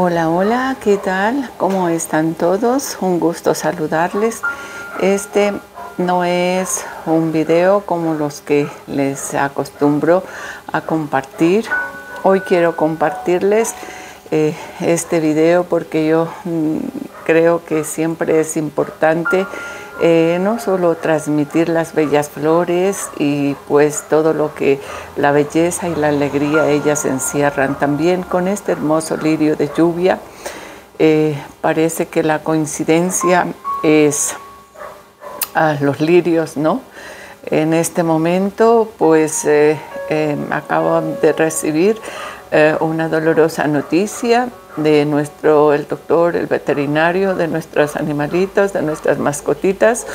Hola, hola, ¿qué tal? ¿Cómo están todos? Un gusto saludarles. Este no es un video como los que les acostumbro a compartir. Hoy quiero compartirles eh, este video porque yo mm, creo que siempre es importante eh, no solo transmitir las bellas flores y pues todo lo que la belleza y la alegría ellas encierran, también con este hermoso lirio de lluvia. Eh, parece que la coincidencia es a los lirios, ¿no? En este momento, pues eh, acabo de recibir una dolorosa noticia de nuestro, el doctor, el veterinario, de nuestros animalitos, de nuestras mascotitas,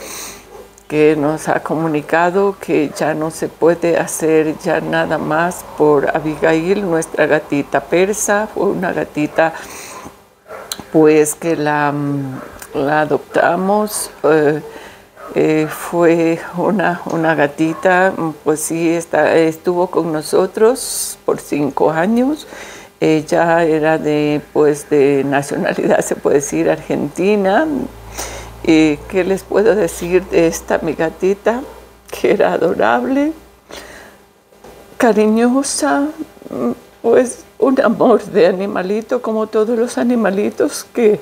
que nos ha comunicado que ya no se puede hacer ya nada más por Abigail, nuestra gatita persa, fue una gatita pues que la, la adoptamos. Eh, eh, fue una, una, gatita, pues sí, está, estuvo con nosotros por cinco años ella era de, pues, de nacionalidad, se puede decir, argentina. ¿Y qué les puedo decir de esta mi gatita? Que era adorable, cariñosa, pues un amor de animalito, como todos los animalitos que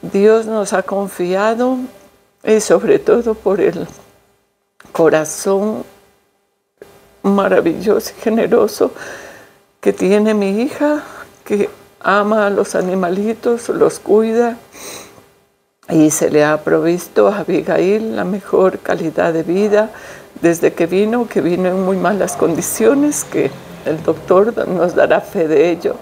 Dios nos ha confiado, y sobre todo por el corazón maravilloso y generoso que tiene mi hija, que ama a los animalitos, los cuida y se le ha provisto a Abigail la mejor calidad de vida desde que vino, que vino en muy malas condiciones, que el doctor nos dará fe de ello.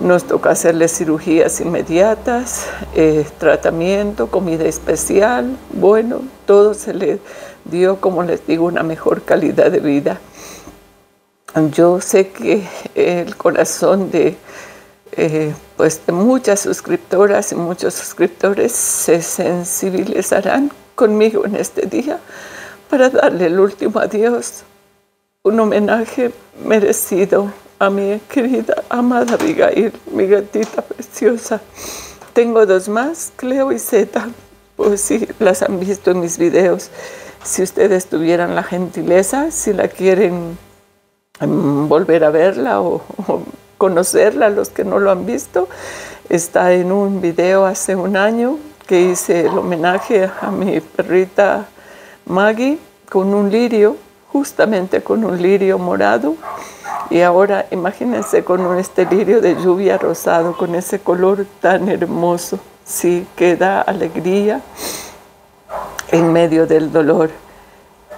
Nos toca hacerle cirugías inmediatas, eh, tratamiento, comida especial, bueno, todo se le dio, como les digo, una mejor calidad de vida. Yo sé que el corazón de, eh, pues de muchas suscriptoras y muchos suscriptores se sensibilizarán conmigo en este día para darle el último adiós, un homenaje merecido a mi querida amada Abigail, mi gatita preciosa. Tengo dos más, Cleo y Zeta, pues sí, las han visto en mis videos. Si ustedes tuvieran la gentileza, si la quieren volver a verla o, conocerla, los que no lo han visto. Está en un video hace un año que hice el homenaje a mi perrita Maggie con un lirio, justamente con un lirio morado. Y ahora imagínense con este lirio de lluvia rosado, con ese color tan hermoso, sí, que da alegría en medio del dolor.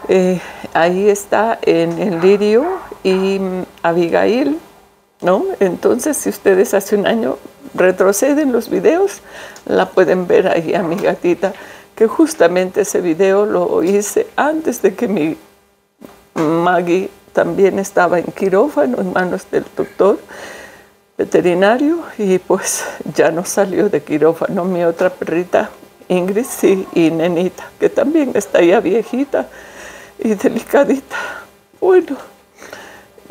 Eh, ahí está en el lirio y Abigail, ¿no? Entonces, si ustedes hace un año retroceden los videos, la pueden ver ahí a mi gatita, que justamente ese video lo hice antes de que mi Maggie también estaba en quirófano, en manos del doctor veterinario, y pues ya no salió de quirófano mi otra perrita, Ingrid, sí, y Nenita, que también está ya viejita y delicadita. Bueno,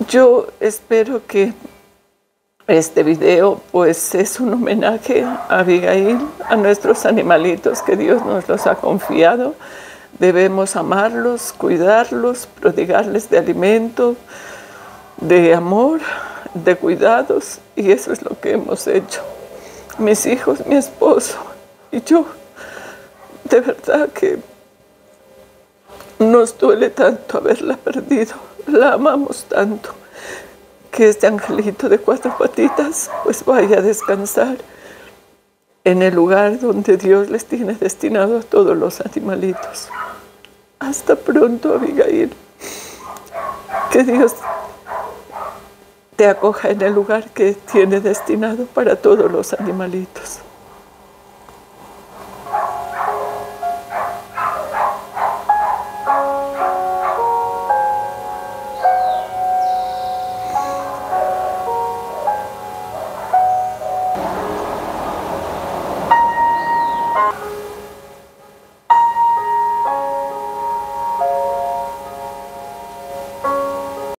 yo espero que este video pues es un homenaje a Abigail, a nuestros animalitos que Dios nos los ha confiado. Debemos amarlos, cuidarlos, prodigarles de alimento, de amor, de cuidados y eso es lo que hemos hecho. Mis hijos, mi esposo y yo, de verdad que nos duele tanto haberla perdido, la amamos tanto, que este angelito de cuatro patitas pues vaya a descansar en el lugar donde Dios les tiene destinado a todos los animalitos. Hasta pronto, Abigail. Que Dios te acoja en el lugar que tiene destinado para todos los animalitos.